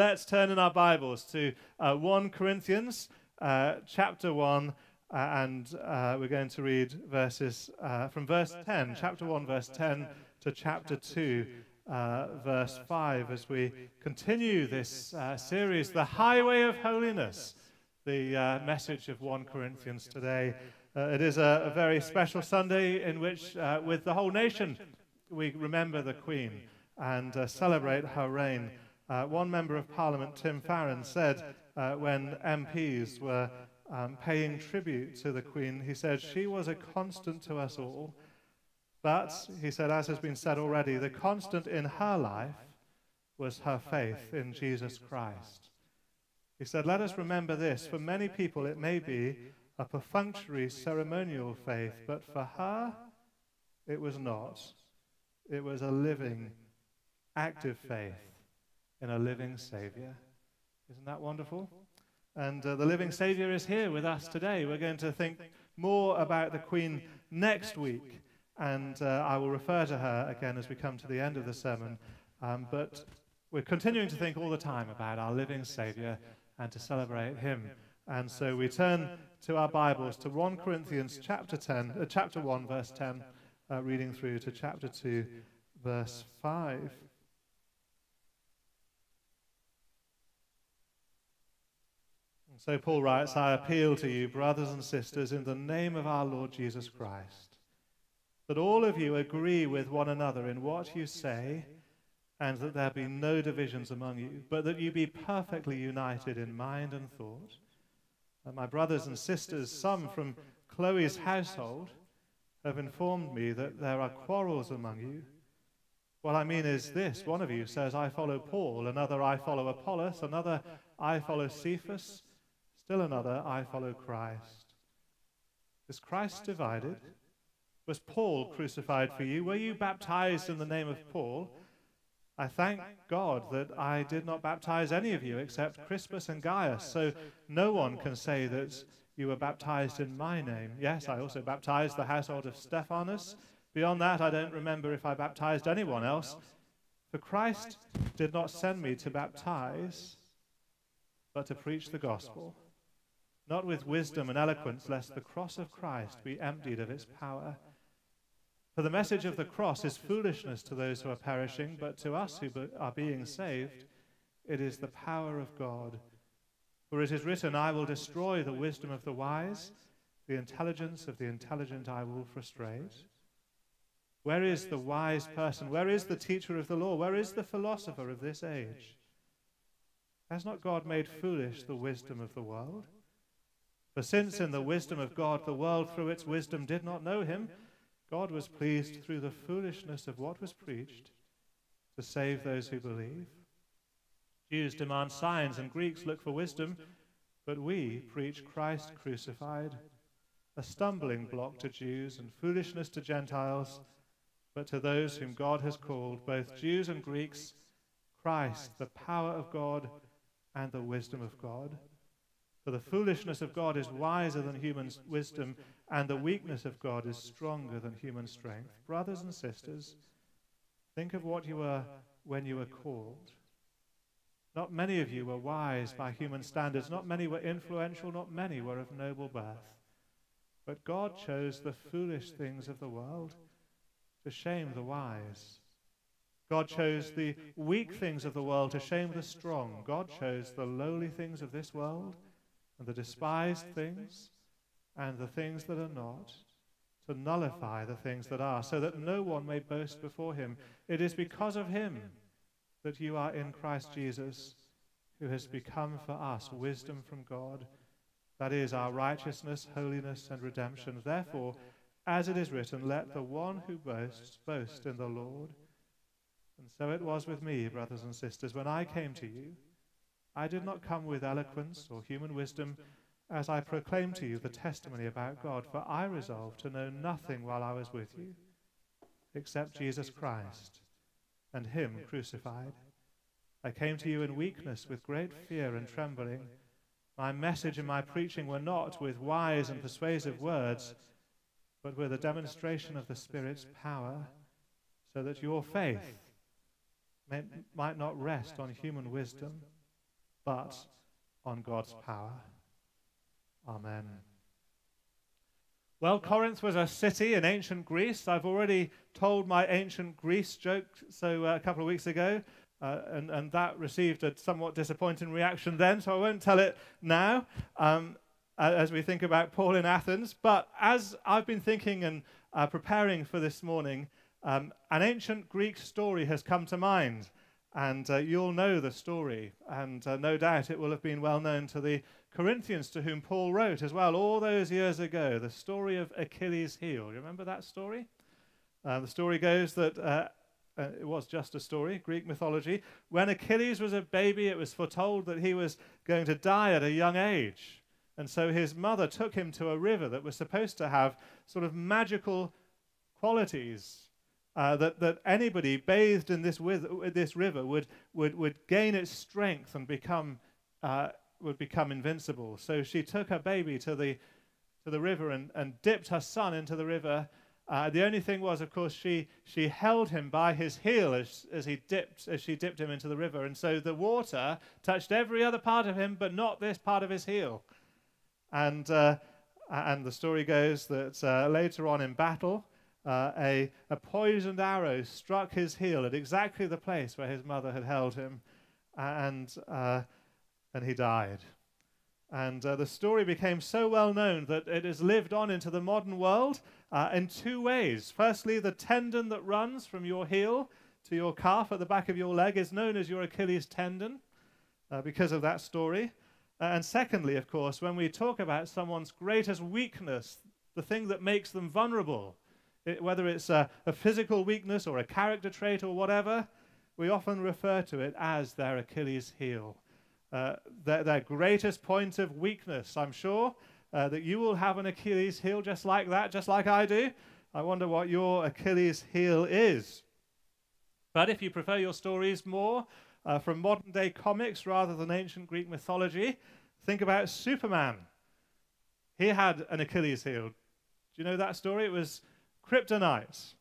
let's turn in our Bibles to uh, 1 Corinthians uh, chapter 1, uh, and uh, we're going to read verses uh, from verse 10, chapter 1, verse 10, to chapter 2, uh, verse 5, as we continue this series, The Highway of Holiness, the message of 1 Corinthians today. it is a, a, very special Sunday in which, with the whole nation, we remember the Queen and celebrate her reign. Uh, one member of parliament, Tim Farron, said uh, when MPs were um, paying tribute to the Queen, he said, She was a constant to us all. But, he said, as has been said already, the constant in her life was her faith in Jesus Christ. He said, Let us remember this. For many people, it may be a perfunctory ceremonial faith, but for her, it was not. It was a living, active faith in a living Savior. Isn't that wonderful? And uh, the living Savior is here with us today. We're going to think more about the Queen next week, and uh, I will refer to her again as we come to the end of the sermon. Um, but we're continuing to think all the time about our living Savior and to celebrate Him. And so we turn to our Bibles to 1 Corinthians chapter 10, uh, chapter 1, verse 10, uh, reading through to chapter 2, verse 5. So Paul writes, I appeal to you, brothers and sisters, in the name of our Lord Jesus Christ, that all of you agree with one another in what you say, and that there be no divisions among you, but that you be perfectly united in mind and thought. And my brothers and sisters, some from Chloe's household, have informed me that there are quarrels among you. What I mean is this one of you says, I follow Paul, another, I follow Apollos, another, I follow Cephas Still another, I follow Christ. Is Christ divided? Was Paul crucified for you? Were you baptized in the name of Paul? I thank God that I did not baptize any of you except Crispus and Gaius, so no one can say that you were baptized in my name. Yes, I also baptized the household of Stephanas. Beyond that, I don't remember if I baptized anyone else. For Christ did not send me to baptize, but to preach the gospel not with wisdom and eloquence, lest the cross of Christ be emptied of its power. For the message of the cross is foolishness to those who are perishing, but to us who are being saved, it is the power of God. For it is written, I will destroy the wisdom of the wise, the intelligence of the intelligent I will frustrate. Where is the wise person? Where is the teacher of the law? Where is the philosopher of this age? Has not God made foolish the wisdom of the world? For since in the wisdom of God the world through its wisdom did not know him, God was pleased through the foolishness of what was preached to save those who believe. Jews demand signs and Greeks look for wisdom, but we preach Christ crucified, a stumbling block to Jews and foolishness to Gentiles, but to those whom God has called, both Jews and Greeks, Christ, the power of God and the wisdom of God. For the foolishness of God is wiser than human wisdom, and the weakness of God is stronger than human strength. Brothers and sisters, think of what you were when you were called. Not many of you were wise by human standards. Not many were influential. Not many were of noble birth. But God chose the foolish things of the world to shame the wise. God chose the weak things of the world to shame the strong. God chose the lowly things of this world and the despised things and the things that are not, to nullify the things that are, so that no one may boast before him. It is because of him that you are in Christ Jesus, who has become for us wisdom from God. That is our righteousness, holiness, and redemption. Therefore, as it is written, let the one who boasts boast in the Lord. And so it was with me, brothers and sisters, when I came to you. I did not come with eloquence or human wisdom as I proclaimed to you the testimony about God, for I resolved to know nothing while I was with you except Jesus Christ and Him crucified. I came to you in weakness with great fear and trembling. My message and my preaching were not with wise and persuasive words, but with a demonstration of the Spirit's power, so that your faith may, might not rest on human wisdom but on God's power. Amen. Well, Corinth was a city in ancient Greece. I've already told my ancient Greece joke so uh, a couple of weeks ago, uh, and, and that received a somewhat disappointing reaction then, so I won't tell it now um, as we think about Paul in Athens. But as I've been thinking and uh, preparing for this morning, um, an ancient Greek story has come to mind. And uh, you'll know the story, and uh, no doubt it will have been well known to the Corinthians to whom Paul wrote as well, all those years ago, the story of Achilles' heel. You remember that story? Uh, the story goes that uh, uh, it was just a story, Greek mythology. When Achilles was a baby, it was foretold that he was going to die at a young age. And so his mother took him to a river that was supposed to have sort of magical qualities uh, that, that anybody bathed in this, with, this river would, would, would gain its strength and become, uh, would become invincible. So she took her baby to the, to the river and, and dipped her son into the river. Uh, the only thing was, of course, she, she held him by his heel as, as, he dipped, as she dipped him into the river. And so the water touched every other part of him, but not this part of his heel. And, uh, and the story goes that uh, later on in battle, uh, a, a poisoned arrow struck his heel at exactly the place where his mother had held him, and, uh, and he died. And uh, the story became so well known that it has lived on into the modern world uh, in two ways. Firstly, the tendon that runs from your heel to your calf at the back of your leg is known as your Achilles tendon uh, because of that story. Uh, and secondly, of course, when we talk about someone's greatest weakness, the thing that makes them vulnerable, it, whether it's a, a physical weakness or a character trait or whatever, we often refer to it as their Achilles heel. Uh, their, their, greatest point of weakness. I'm sure uh, that you will have an Achilles heel just like that, just like I do. I wonder what your Achilles heel is. But if you prefer your stories more uh, from modern day comics rather than ancient Greek mythology, think about Superman. He had an Achilles heel. Do you know that story? It was kryptonite.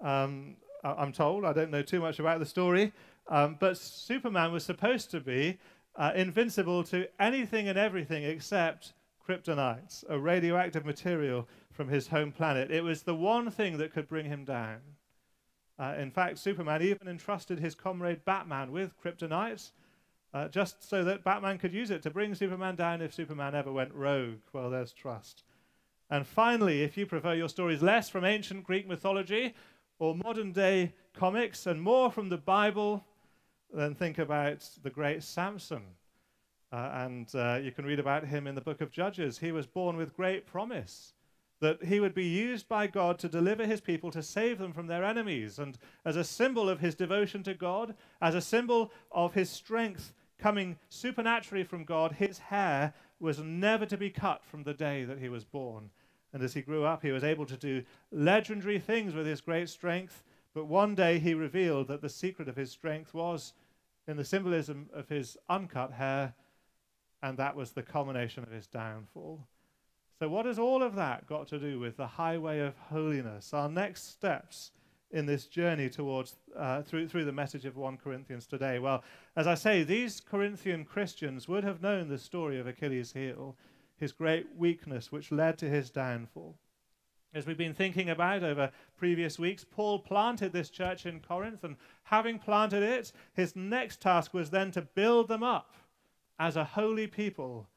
Um, I'm told, I don't know too much about the story, um, but Superman was supposed to be uh, invincible to anything and everything except kryptonite, a radioactive material from his home planet. It was the one thing that could bring him down. Uh, in fact, Superman even entrusted his comrade Batman with kryptonite, uh, just so that Batman could use it to bring Superman down if Superman ever went rogue. Well, there's trust. And finally, if you prefer your stories less from ancient Greek mythology or modern day comics and more from the Bible, then think about the great Samson. Uh, and uh, you can read about him in the book of Judges. He was born with great promise that he would be used by God to deliver his people, to save them from their enemies. And as a symbol of his devotion to God, as a symbol of his strength coming supernaturally from God, his hair was never to be cut from the day that he was born. And as he grew up, he was able to do legendary things with his great strength. But one day he revealed that the secret of his strength was in the symbolism of his uncut hair, and that was the culmination of his downfall. So, what has all of that got to do with the highway of holiness? Our next steps in this journey towards uh, through through the message of 1 Corinthians today? Well, as I say, these Corinthian Christians would have known the story of Achilles' heel, his great weakness which led to his downfall. As we've been thinking about over previous weeks, Paul planted this church in Corinth, and having planted it, his next task was then to build them up as a holy people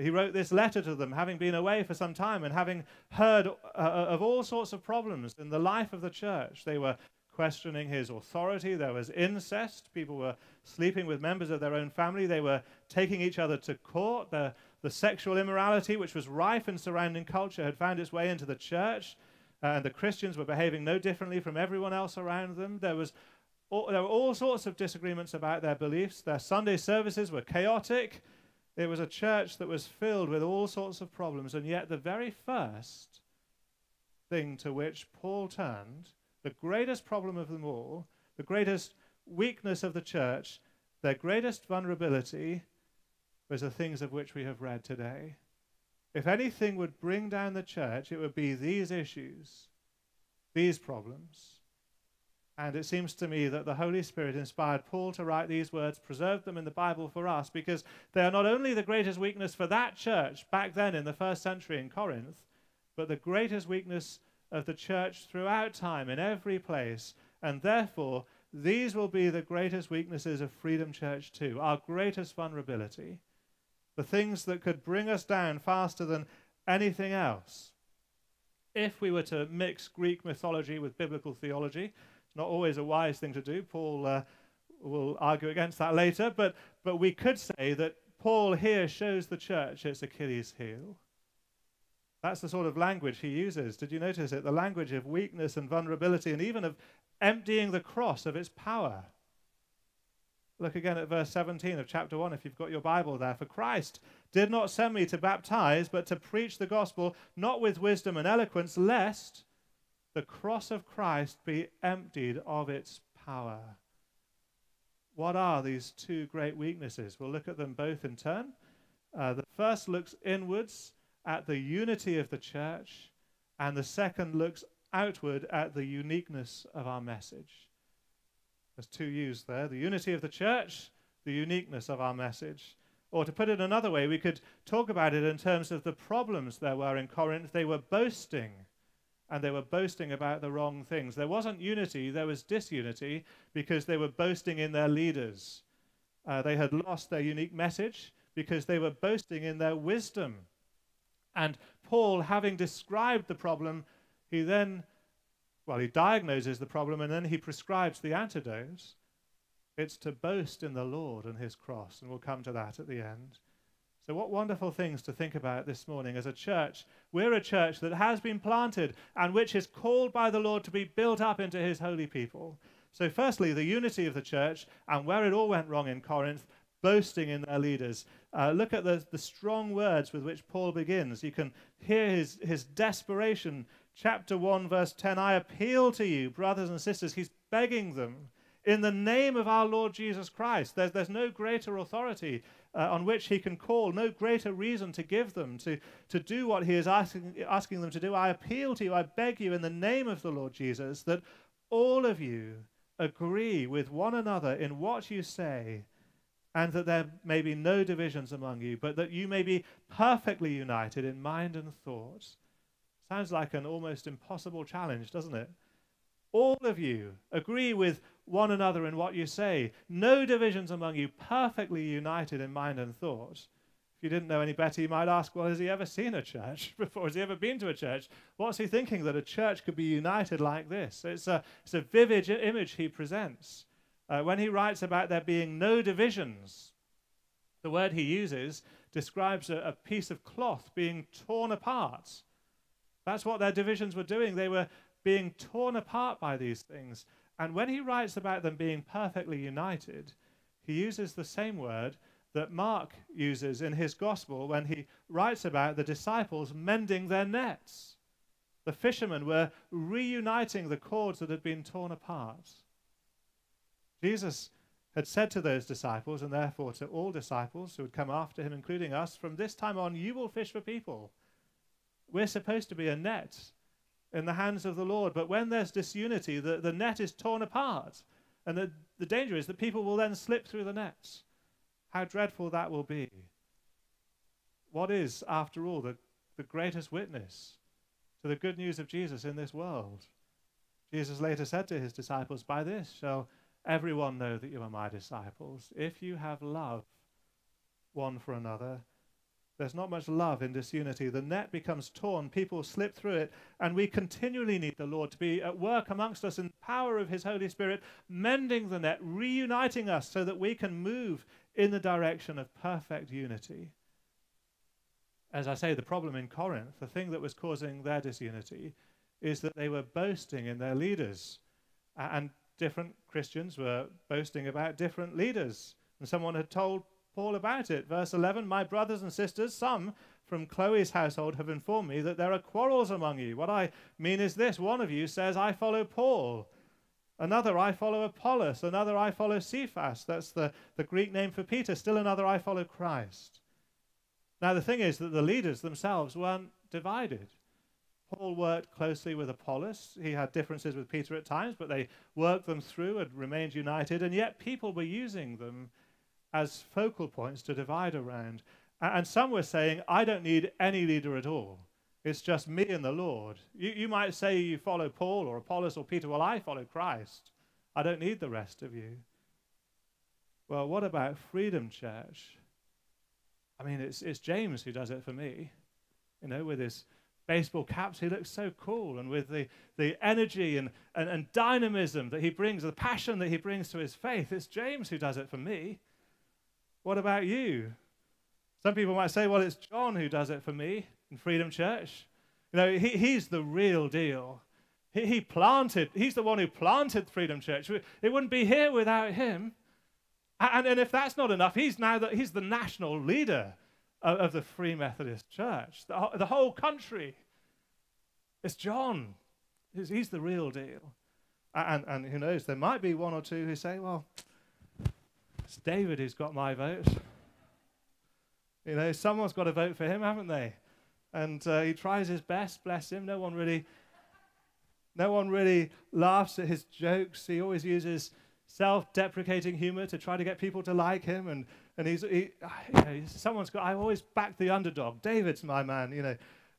he wrote this letter to them, having been away for some time and having heard uh, uh, of all sorts of problems in the life of the church. They were questioning his authority. There was incest. People were sleeping with members of their own family. They were taking each other to court. The sexual immorality, which was rife in surrounding culture, had found its way into the church. Uh, and the Christians were behaving no differently from everyone else around them. There, was all, there were all sorts of disagreements about their beliefs. Their Sunday services were chaotic. It was a church that was filled with all sorts of problems, and yet the very first thing to which Paul turned, the greatest problem of them all, the greatest weakness of the church, their greatest vulnerability, was the things of which we have read today. If anything would bring down the church, it would be these issues, these problems. And it seems to me that the Holy Spirit inspired Paul to write these words, preserved them in the Bible for us, because they are not only the greatest weakness for that church back then in the first century in Corinth, but the greatest weakness of the church throughout time in every place. And therefore, these will be the greatest weaknesses of Freedom Church too, our greatest vulnerability. The things that could bring us down faster than anything else. If we were to mix Greek mythology with biblical theology, not always a wise thing to do. Paul uh, will argue against that later, but, but we could say that Paul here shows the church its Achilles heel. That's the sort of language he uses. Did you notice it? The language of weakness and vulnerability, and even of emptying the cross of its power. Look again at verse 17 of chapter 1 if you've got your Bible there. For Christ did not send me to baptize, but to preach the gospel, not with wisdom and eloquence, lest the cross of Christ be emptied of its power. What are these two great weaknesses? We'll look at them both in turn. Uh, the first looks inwards at the unity of the church, and the second looks outward at the uniqueness of our message. There's two U's there the unity of the church, the uniqueness of our message. Or to put it another way, we could talk about it in terms of the problems there were in Corinth. They were boasting and they were boasting about the wrong things. There wasn't unity, there was disunity because they were boasting in their leaders. Uh, they had lost their unique message because they were boasting in their wisdom. And Paul, having described the problem, he then, well, he diagnoses the problem and then he prescribes the antidote. It's to boast in the Lord and his cross, and we'll come to that at the end. So, what wonderful things to think about this morning as a church. We're a church that has been planted and which is called by the Lord to be built up into his holy people. So, firstly, the unity of the church and where it all went wrong in Corinth, boasting in their leaders. Uh, look at the, the strong words with which Paul begins. You can hear his, his desperation. Chapter 1, verse 10 I appeal to you, brothers and sisters. He's begging them in the name of our Lord Jesus Christ. There's, there's no greater authority uh, on which he can call, no greater reason to give them to, to do what he is asking, asking them to do. I appeal to you, I beg you, in the name of the Lord Jesus, that all of you agree with one another in what you say, and that there may be no divisions among you, but that you may be perfectly united in mind and thought. Sounds like an almost impossible challenge, doesn't it? All of you agree with one another in what you say. No divisions among you, perfectly united in mind and thought. If you didn't know any better, you might ask, well, has he ever seen a church before? Has he ever been to a church? What's he thinking that a church could be united like this? It's a, it's a vivid image he presents. Uh, when he writes about there being no divisions, the word he uses describes a, a piece of cloth being torn apart. That's what their divisions were doing. They were being torn apart by these things. And when he writes about them being perfectly united, he uses the same word that Mark uses in his gospel when he writes about the disciples mending their nets. The fishermen were reuniting the cords that had been torn apart. Jesus had said to those disciples, and therefore to all disciples who would come after him, including us, from this time on, you will fish for people. We're supposed to be a net in the hands of the Lord. But when there's disunity, the, the net is torn apart. And the, the danger is that people will then slip through the nets. How dreadful that will be. What is, after all, the, the greatest witness to the good news of Jesus in this world? Jesus later said to his disciples, By this shall everyone know that you are my disciples, if you have love one for another. There's not much love in disunity. The net becomes torn, people slip through it, and we continually need the Lord to be at work amongst us in the power of His Holy Spirit, mending the net, reuniting us so that we can move in the direction of perfect unity. As I say, the problem in Corinth, the thing that was causing their disunity, is that they were boasting in their leaders. And different Christians were boasting about different leaders. And someone had told Paul about it. Verse 11 My brothers and sisters, some from Chloe's household have informed me that there are quarrels among you. What I mean is this one of you says, I follow Paul. Another, I follow Apollos. Another, I follow Cephas. That's the, the Greek name for Peter. Still another, I follow Christ. Now, the thing is that the leaders themselves weren't divided. Paul worked closely with Apollos. He had differences with Peter at times, but they worked them through and remained united. And yet, people were using them as focal points to divide around. And some were saying, I don't need any leader at all. It's just me and the Lord. You, you might say you follow Paul or Apollos or Peter. Well, I follow Christ. I don't need the rest of you. Well, what about Freedom Church? I mean, it's, it's James who does it for me, you know, with his baseball caps. He looks so cool. And with the, the energy and, and, and dynamism that he brings, the passion that he brings to his faith, it's James who does it for me. What about you? Some people might say, well, it's John who does it for me in Freedom Church. You know, he, he's the real deal. He, he planted, he's the one who planted Freedom Church. It wouldn't be here without him. And, and if that's not enough, he's now the, he's the national leader of, of the Free Methodist Church, the, the whole country. It's John. He's, he's the real deal. And, and who knows, there might be one or two who say, well, it's David who's got my vote. You know, someone's got to vote for him, haven't they? And uh, he tries his best, bless him. No one really, no one really laughs at his jokes. He always uses self-deprecating humor to try to get people to like him. And, and he's, he, you know, someone's got, I always back the underdog. David's my man, you know.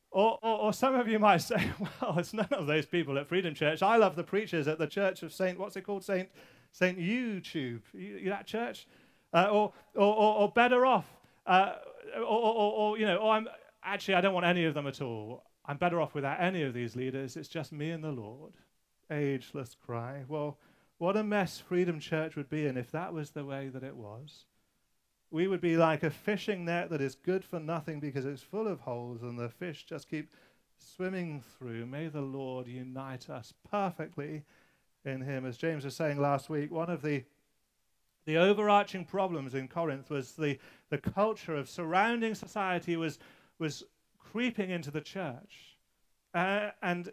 Or, or, or, some of you might say, well, it's none of those people at Freedom Church. I love the preachers at the Church of Saint, what's it called? Saint, Saint YouTube. You, that church? Uh, or, or, or, better off, uh, or, or, or, you know, or I'm, actually, I don't want any of them at all. I'm better off without any of these leaders. It's just me and the Lord. Ageless cry. Well, what a mess Freedom Church would be in if that was the way that it was. We would be like a fishing net that is good for nothing because it's full of holes and the fish just keep swimming through. May the Lord unite us perfectly in Him. As James was saying last week, one of the the overarching problems in Corinth was the, the culture of surrounding society was, was creeping into the church. Uh, and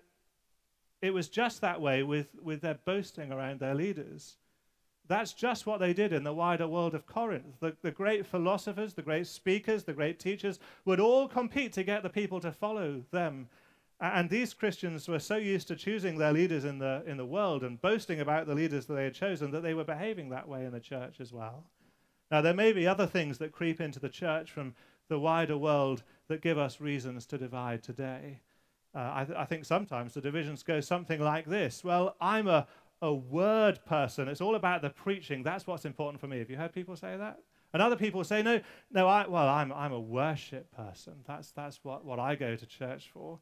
it was just that way with, with their boasting around their leaders. That's just what they did in the wider world of Corinth. The, the great philosophers, the great speakers, the great teachers would all compete to get the people to follow them. And these Christians were so used to choosing their leaders in the, in the world and boasting about the leaders that they had chosen that they were behaving that way in the church as well. Now, there may be other things that creep into the church from the wider world that give us reasons to divide today. Uh, I, th- I, think sometimes the divisions go something like this Well, I'm a, a word person. It's all about the preaching. That's what's important for me. Have you heard people say that? And other people say, no, no, I, well, I'm, I'm a worship person. That's, that's what, what I go to church for.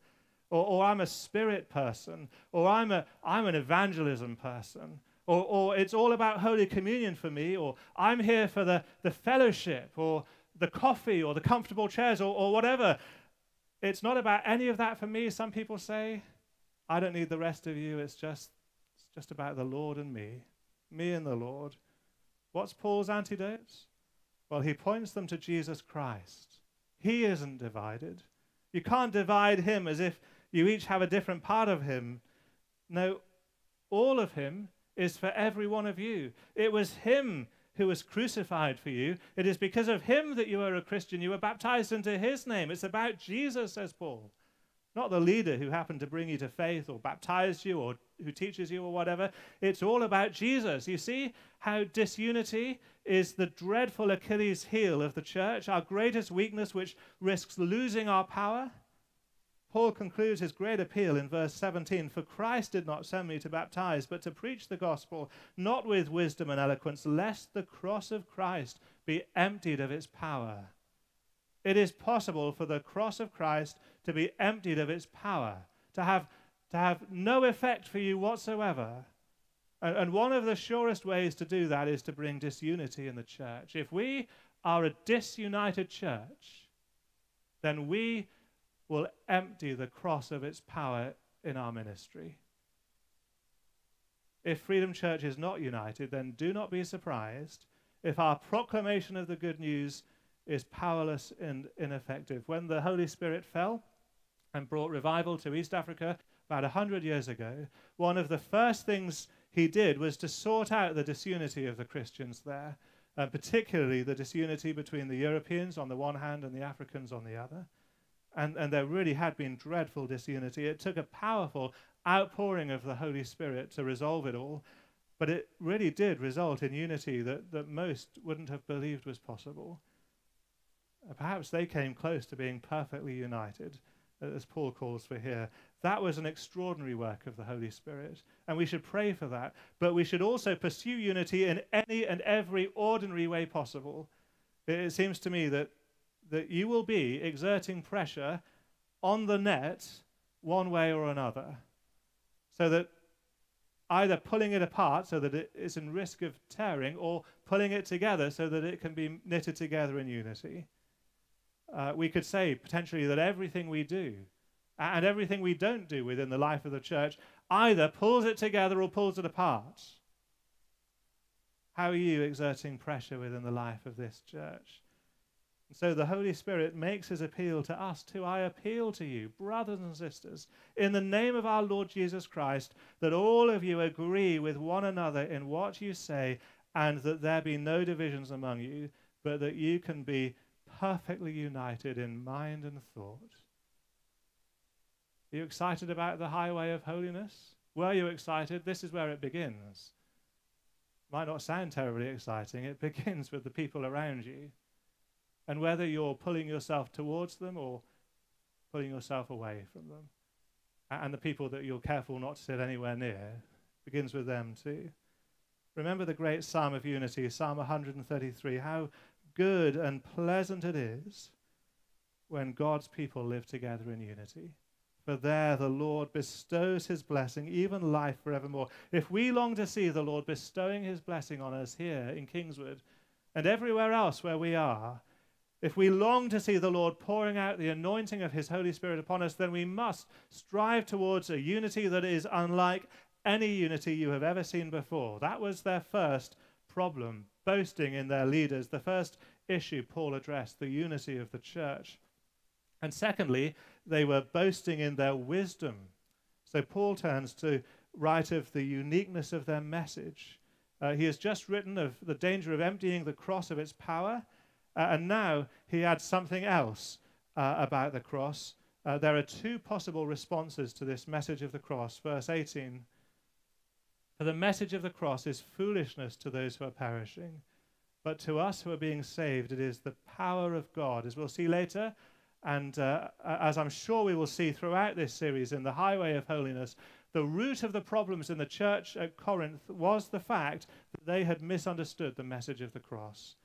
Or, or I'm a spirit person. Or I'm, a, I'm an evangelism person. Or, or it's all about Holy Communion for me. Or I'm here for the, the fellowship. Or the coffee. Or the comfortable chairs. Or, or whatever. It's not about any of that for me, some people say. I don't need the rest of you. It's just, it's just about the Lord and me, me and the Lord. What's Paul's antidotes? Well, he points them to Jesus Christ. He isn't divided. You can't divide him as if you each have a different part of him. No, all of him is for every one of you. It was him who was crucified for you. It is because of him that you are a Christian. You were baptized into his name. It's about Jesus, says Paul. Not the leader who happened to bring you to faith or baptize you or who teaches you or whatever. It's all about Jesus. You see how disunity is the dreadful Achilles heel of the church, our greatest weakness, which risks losing our power? Paul concludes his great appeal in verse 17 For Christ did not send me to baptize, but to preach the gospel, not with wisdom and eloquence, lest the cross of Christ be emptied of its power. It is possible for the cross of Christ to be emptied of its power, to have, to have no effect for you whatsoever. And, and one of the surest ways to do that is to bring disunity in the church. If we are a disunited church, then we will empty the cross of its power in our ministry. If Freedom Church is not united, then do not be surprised if our proclamation of the good news is powerless and ineffective. When the Holy Spirit fell and brought revival to East Africa about a hundred years ago, one of the first things he did was to sort out the disunity of the Christians there, and particularly the disunity between the Europeans on the one hand and the Africans on the other. And, and there really had been dreadful disunity. It took a powerful outpouring of the Holy Spirit to resolve it all, but it really did result in unity that, that most wouldn't have believed was possible. Uh, perhaps they came close to being perfectly united, as Paul calls for here. That was an extraordinary work of the Holy Spirit, and we should pray for that. But we should also pursue unity in any and every ordinary way possible. It, it seems to me that, that you will be exerting pressure on the net one way or another, so that either pulling it apart so that it is in risk of tearing, or pulling it together so that it can be knitted together in unity. Uh, we could say potentially that everything we do and everything we don't do within the life of the church either pulls it together or pulls it apart. How are you exerting pressure within the life of this church? So the Holy Spirit makes his appeal to us too. I appeal to you, brothers and sisters, in the name of our Lord Jesus Christ, that all of you agree with one another in what you say, and that there be no divisions among you, but that you can be perfectly united in mind and thought. Are you excited about the highway of holiness? Were you excited? This is where it begins. Might not sound terribly exciting. It begins with the people around you. And whether you're pulling yourself towards them or pulling yourself away from them. And the people that you're careful not to sit anywhere near begins with them too. Remember the great Psalm of Unity, Psalm 133. How good and pleasant it is when God's people live together in unity. For there the Lord bestows his blessing, even life forevermore. If we long to see the Lord bestowing his blessing on us here in Kingswood and everywhere else where we are, if we long to see the Lord pouring out the anointing of his Holy Spirit upon us, then we must strive towards a unity that is unlike any unity you have ever seen before. That was their first problem, boasting in their leaders. The first issue Paul addressed, the unity of the church. And secondly, they were boasting in their wisdom. So Paul turns to write of the uniqueness of their message. Uh, he has just written of the danger of emptying the cross of its power, uh, and now he adds something else uh, about the cross. Uh, there are two possible responses to this message of the cross. Verse 18 For the message of the cross is foolishness to those who are perishing, but to us who are being saved, it is the power of God. As we'll see later, and uh, as I'm sure we will see throughout this series in the Highway of Holiness, the root of the problems in the church at Corinth was the fact that they had misunderstood the message of the cross.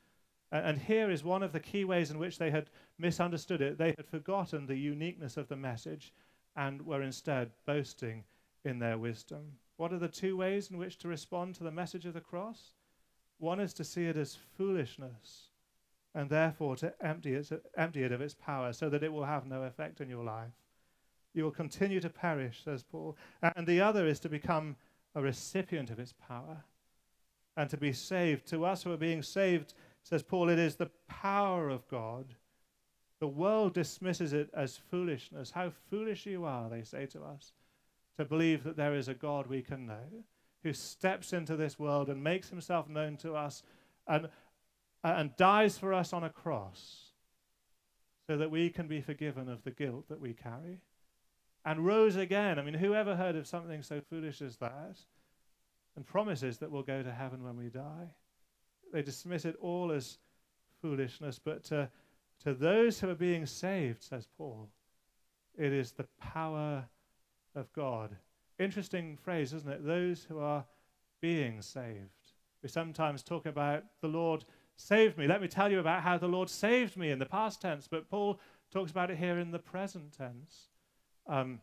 And here is one of the key ways in which they had misunderstood it. They had forgotten the uniqueness of the message and were instead boasting in their wisdom. What are the two ways in which to respond to the message of the cross? One is to see it as foolishness and therefore to empty it, empty it of its power so that it will have no effect in your life. You will continue to perish, says Paul. And the other is to become a recipient of its power and to be saved. To us who are being saved, says Paul, it is the power of God. The world dismisses it as foolishness. How foolish you are, they say to us, to believe that there is a God we can know who steps into this world and makes himself known to us and, and dies for us on a cross so that we can be forgiven of the guilt that we carry. And rose again. I mean, who ever heard of something so foolish as that? And promises that we'll go to heaven when we die. They dismiss it all as foolishness, but to, to those who are being saved, says Paul, it is the power of God. Interesting phrase, isn't it? Those who are being saved. We sometimes talk about the Lord saved me. Let me tell you about how the Lord saved me in the past tense, but Paul talks about it here in the present tense. Um,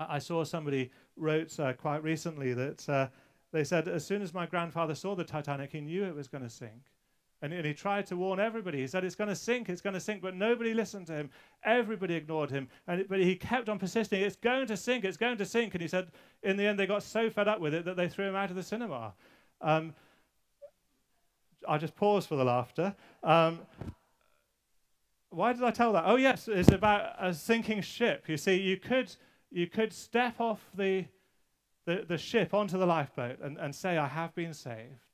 I saw somebody wrote uh, quite recently that uh, they said as soon as my grandfather saw the Titanic, he knew it was going to sink. And, and, he tried to warn everybody. He said, It's going to sink, it's going to sink, but nobody listened to him. Everybody ignored him. And it, but he kept on persisting, It's going to sink, it's going to sink. And he said, In the end, they got so fed up with it that they threw him out of the cinema. Um, I just pause for the laughter. Um, why did I tell that? Oh, yes, it's about a sinking ship. You see, you could, you could step off the, the, the ship onto the lifeboat and, and say, I have been saved.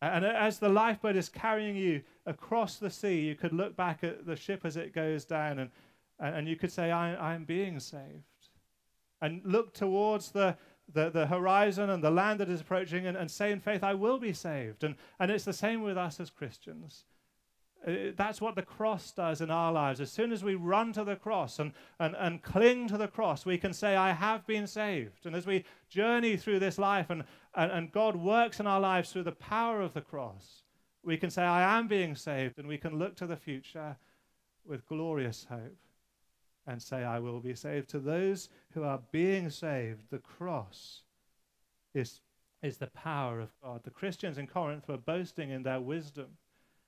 And as the lifeboat is carrying you across the sea, you could look back at the ship as it goes down and, and you could say, I, am being saved. And look towards the, the, the, horizon and the land that is approaching and, and say in faith, I will be saved. And, and it's the same with us as Christians. Uh, that's what the cross does in our lives. As soon as we run to the cross and, and, and cling to the cross, we can say, I have been saved. And as we journey through this life and, and, and God works in our lives through the power of the cross, we can say, I am being saved. And we can look to the future with glorious hope and say, I will be saved. To those who are being saved, the cross is, is the power of God. The Christians in Corinth were boasting in their wisdom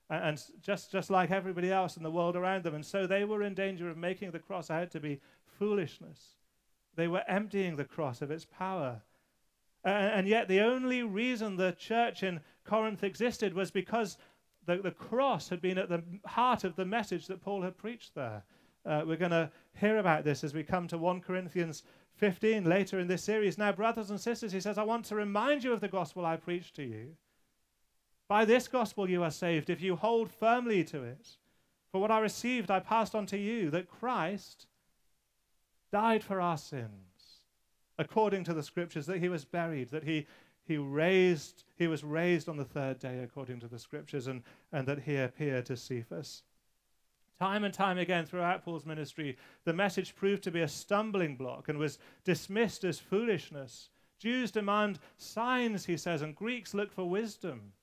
and just, just like everybody else in the world around them. And so they were in danger of making the cross out to be foolishness. They were emptying the cross of its power. and yet, the only reason the church in Corinth existed was because the, the cross had been at the heart of the message that Paul had preached there. Uh, we're going to hear about this as we come to 1 Corinthians 15 later in this series. Now, brothers and sisters, he says, I want to remind you of the gospel I preached to you by this gospel you are saved if you hold firmly to it. For what I received, I passed on to you that Christ died for our sins, according to the scriptures, that he was buried, that he, he raised, he was raised on the third day, according to the scriptures, and, and that he appeared to Cephas. Time and time again throughout Paul's ministry, the message proved to be a stumbling block and was dismissed as foolishness. Jews demand signs, he says, and Greeks look for wisdom.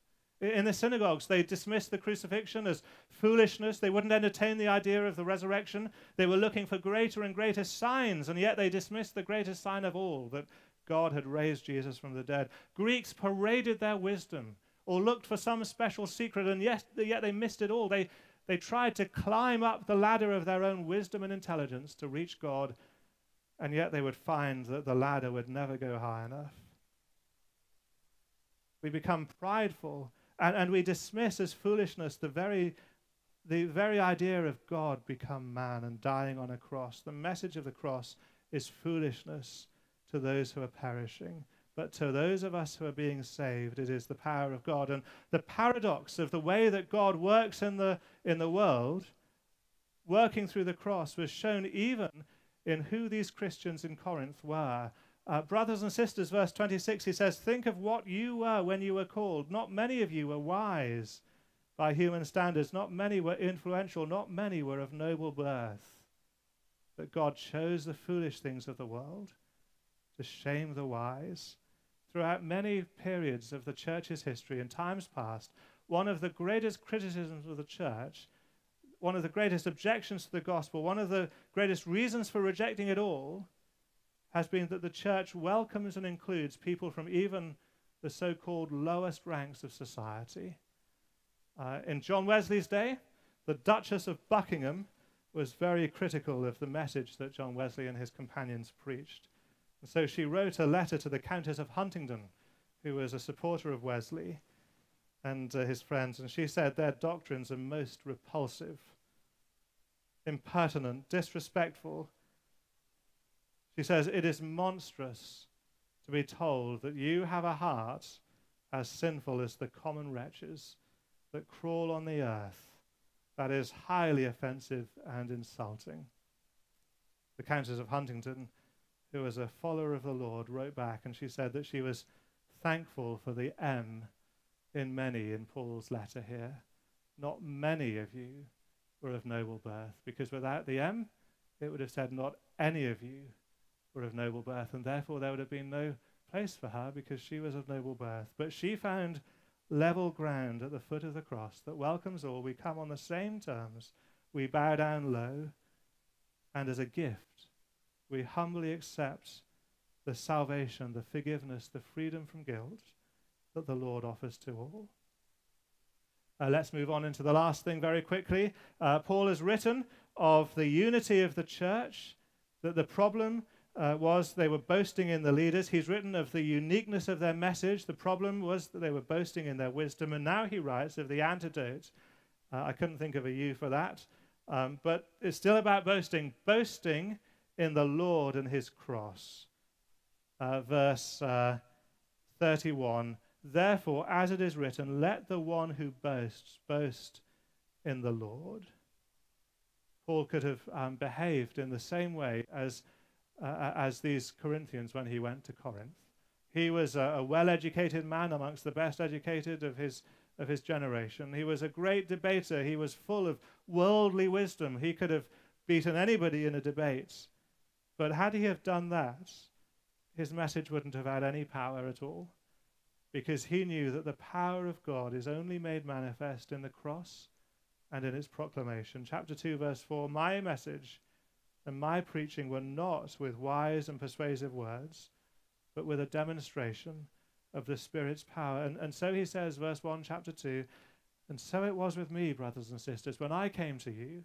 In the synagogues, they dismissed the crucifixion as foolishness. They wouldn't entertain the idea of the resurrection. They were looking for greater and greater signs, and yet they dismissed the greatest sign of all that God had raised Jesus from the dead. Greeks paraded their wisdom or looked for some special secret, and yet, yet they missed it all. They, they tried to climb up the ladder of their own wisdom and intelligence to reach God, and yet they would find that the ladder would never go high enough. We become prideful and, and we dismiss as foolishness the very, the very idea of God become man and dying on a cross. The message of the cross is foolishness to those who are perishing. But to those of us who are being saved, it is the power of God. And the paradox of the way that God works in the, in the world, working through the cross, was shown even in who these Christians in Corinth were. Uh, brothers and sisters, verse 26, he says, Think of what you were when you were called. Not many of you were wise by human standards. Not many were influential. Not many were of noble birth. But God chose the foolish things of the world to shame the wise. Throughout many periods of the church's history in times past, one of the greatest criticisms of the church, one of the greatest objections to the gospel, one of the greatest reasons for rejecting it all has been that the church welcomes and includes people from even the so called lowest ranks of society. Uh, in John Wesley's day, the Duchess of Buckingham was very critical of the message that John Wesley and his companions preached. And so she wrote a letter to the Countess of Huntingdon, who was a supporter of Wesley and uh, his friends, and she said their doctrines are most repulsive, impertinent, disrespectful, she says, It is monstrous to be told that you have a heart as sinful as the common wretches that crawl on the earth. That is highly offensive and insulting. The Countess of Huntingdon, who was a follower of the Lord, wrote back and she said that she was thankful for the M in many in Paul's letter here. Not many of you were of noble birth, because without the M, it would have said, Not any of you were of noble birth, and therefore there would have been no place for her because she was of noble birth. But she found level ground at the foot of the cross that welcomes all. We come on the same terms. We bow down low, and as a gift, we humbly accept the salvation, the forgiveness, the freedom from guilt that the Lord offers to all. Uh, let's move on into the last thing very quickly. Uh, Paul has written of the unity of the church, that the problem uh, was they were boasting in the leaders. He's written of the uniqueness of their message. The problem was that they were boasting in their wisdom. And now he writes of the antidote. Uh, I couldn't think of a U for that. Um, but it's still about boasting. Boasting in the Lord and his cross. Uh, verse uh, 31 Therefore, as it is written, let the one who boasts boast in the Lord. Paul could have um, behaved in the same way as, uh, as these Corinthians when he went to Corinth. He was a, a well educated man amongst the best educated of his, of his generation. He was a great debater. He was full of worldly wisdom. He could have beaten anybody in a debate. But had he have done that, his message wouldn't have had any power at all because he knew that the power of God is only made manifest in the cross and in its proclamation. Chapter 2, verse 4 My message and my preaching were not with wise and persuasive words, but with a demonstration of the Spirit's power. And, and so he says, verse 1, chapter 2, and so it was with me, brothers and sisters, when I came to you,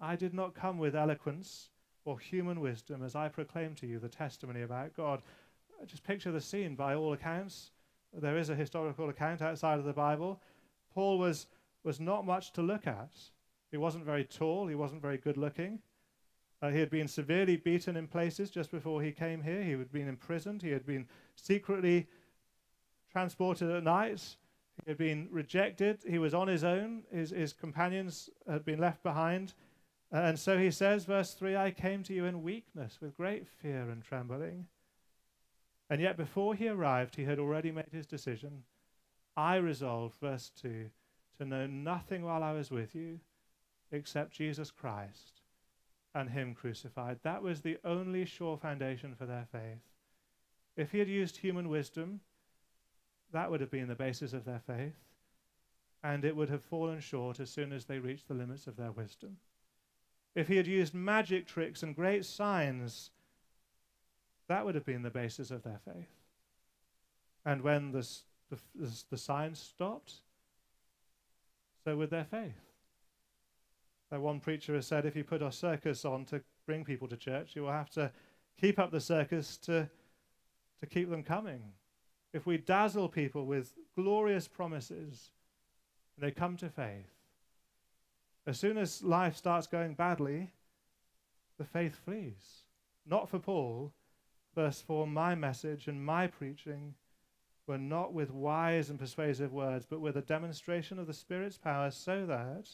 I did not come with eloquence or human wisdom as I proclaimed to you the testimony about God. Uh, just picture the scene by all accounts. There is a historical account outside of the Bible. Paul was, was not much to look at. He wasn't very tall, he wasn't very good looking. Uh, he had been severely beaten in places just before he came here. He had been imprisoned. He had been secretly transported at night. He had been rejected. He was on his own. His, his companions had been left behind. Uh, and so he says, verse 3 I came to you in weakness, with great fear and trembling. And yet, before he arrived, he had already made his decision. I resolved, verse 2, to know nothing while I was with you except Jesus Christ and him crucified. That was the only sure foundation for their faith. If he had used human wisdom, that would have been the basis of their faith, and it would have fallen short as soon as they reached the limits of their wisdom. If he had used magic tricks and great signs, that would have been the basis of their faith. And when the, the, the signs stopped, so would their faith. Uh, one preacher has said if you put a circus on to bring people to church, you will have to keep up the circus to, to keep them coming. If we dazzle people with glorious promises, they come to faith. As soon as life starts going badly, the faith flees. Not for Paul. Verse 4 My message and my preaching were not with wise and persuasive words, but with a demonstration of the Spirit's power, so that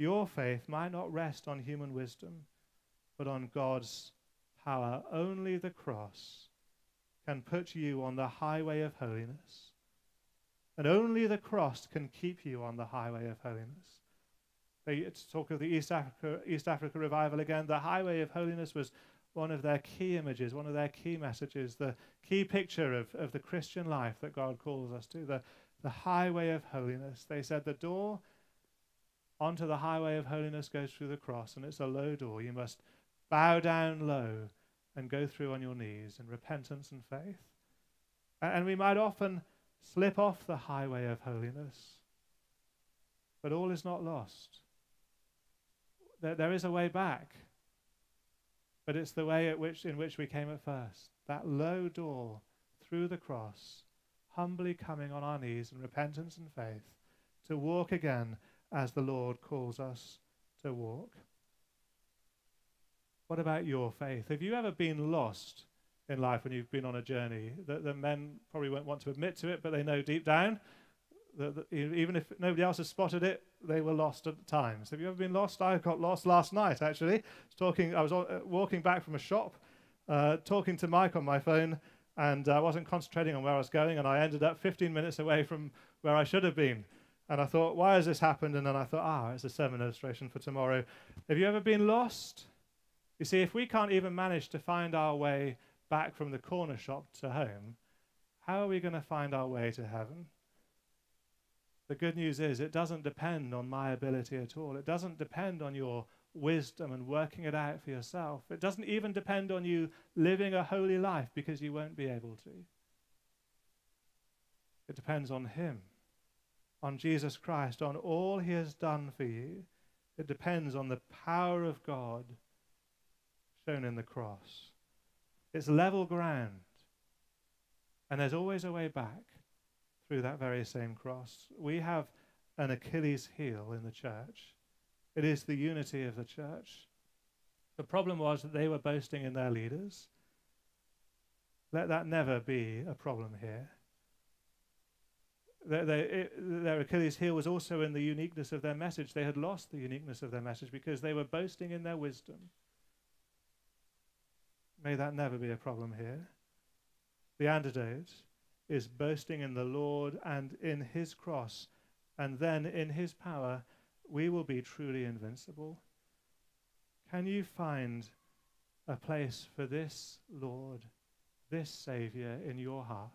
your faith might not rest on human wisdom, but on God's power. Only the cross can put you on the highway of holiness. And only the cross can keep you on the highway of holiness. They talk of the East Africa, East Africa revival again. The highway of holiness was one of their key images, one of their key messages, the key picture of, of the Christian life that God calls us to, the, the highway of holiness. They said the door onto the highway of holiness goes through the cross, and it's a low door. You must bow down low and go through on your knees in repentance and faith. And we might often slip off the highway of holiness, but all is not lost. There, there is a way back, but it's the way at which, in which we came at first. That low door through the cross, humbly coming on our knees in repentance and faith to walk again as the Lord calls us to walk. What about your faith? Have you ever been lost in life when you've been on a journey? The, the men probably won't want to admit to it, but they know deep down that, even if nobody else has spotted it, they were lost at times. Have you ever been lost? I got lost last night, actually. I was, talking, I was uh, walking back from a shop, uh, talking to Mike on my phone, and I wasn't concentrating on where I was going, and I ended up 15 minutes away from where I should have been. And I thought, why has this happened? And then I thought, ah, it's a sermon illustration for tomorrow. Have you ever been lost? You see, if we can't even manage to find our way back from the corner shop to home, how are we going to find our way to heaven? The good news is, it doesn't depend on my ability at all. It doesn't depend on your wisdom and working it out for yourself. It doesn't even depend on you living a holy life because you won't be able to. It depends on Him on Jesus Christ, on all he has done for you. It depends on the power of God shown in the cross. It's level ground. And there's always a way back through that very same cross. We have an Achilles heel in the church. It is the unity of the church. The problem was that they were boasting in their leaders. Let that never be a problem here. Their, their, their Achilles heel was also in the uniqueness of their message. They had lost the uniqueness of their message because they were boasting in their wisdom. May that never be a problem here. The antidote is boasting in the Lord and in his cross, and then in his power, we will be truly invincible. Can you find a place for this Lord, this Savior in your heart?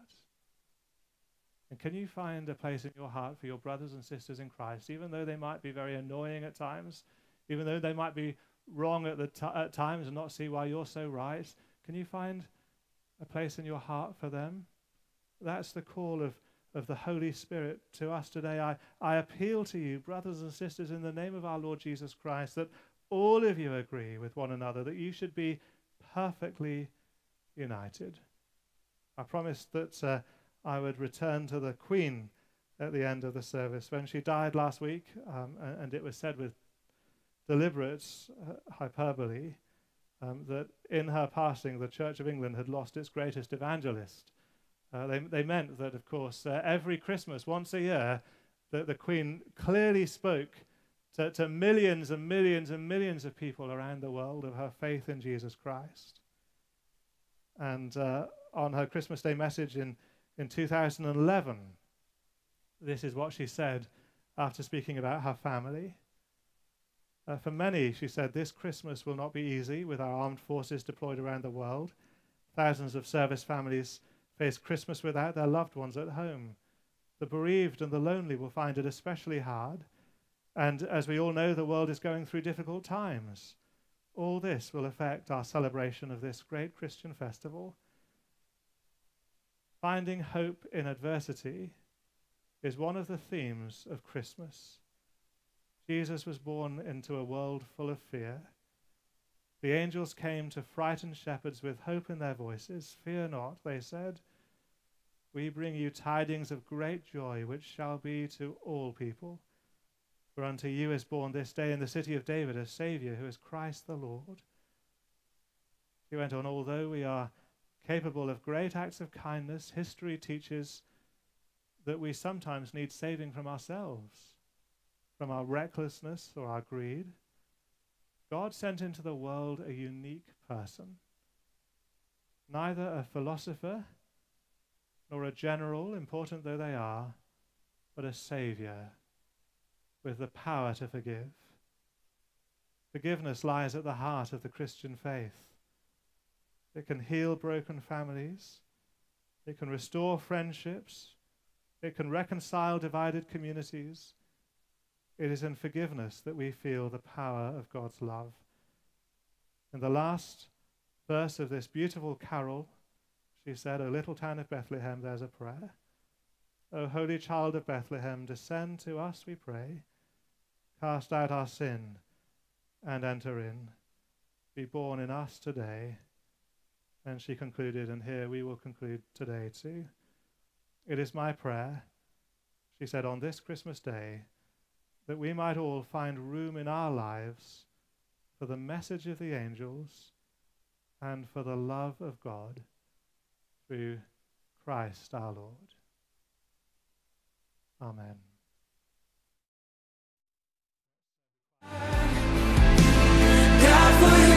And can you find a place in your heart for your brothers and sisters in Christ, even though they might be very annoying at times, even though they might be wrong at, the t- at times and not see why you're so right? Can you find a place in your heart for them? That's the call of, of the Holy Spirit to us today. I, I appeal to you, brothers and sisters, in the name of our Lord Jesus Christ, that all of you agree with one another that you should be perfectly united. I promised that uh, I would return to the Queen at the end of the service. When she died last week, um, and, and, it was said with deliberate uh, hyperbole um, that in her passing, the Church of England had lost its greatest evangelist. Uh, they, they meant that, of course, uh, every Christmas, once a year, that the Queen clearly spoke to, to millions and millions and millions of people around the world of her faith in Jesus Christ. And uh, on her Christmas Day message in, in 2011, this is what she said after speaking about her family. Uh, for many, she said, this Christmas will not be easy with our armed forces deployed around the world. Thousands of service families face Christmas without their loved ones at home. The bereaved and the lonely will find it especially hard and as we all know, the world is going through difficult times. All this will affect our celebration of this great Christian festival. Finding hope in adversity is one of the themes of Christmas. Jesus was born into a world full of fear. The angels came to frighten shepherds with hope in their voices. Fear not, they said. We bring you tidings of great joy, which shall be to all people. For unto you is born this day in the city of David a Saviour who is Christ the Lord. He went on, although we are capable of great acts of kindness, history teaches that we sometimes need saving from ourselves, from our recklessness or our greed. God sent into the world a unique person, neither a philosopher nor a general, important though they are, but a Saviour with the power to forgive. Forgiveness lies at the heart of the Christian faith. It can heal broken families. It can restore friendships. It can reconcile divided communities. It is in forgiveness that we feel the power of God's love. In the last verse of this beautiful carol, she said, O little town of Bethlehem, there's a prayer. O holy child of Bethlehem, descend to us, we pray. Cast out our sin and enter in. Be born in us today. And she concluded, and here we will conclude today too. It is my prayer, she said, on this Christmas day, that we might all find room in our lives for the message of the angels and for the love of God through Christ our Lord. Amen. God for you.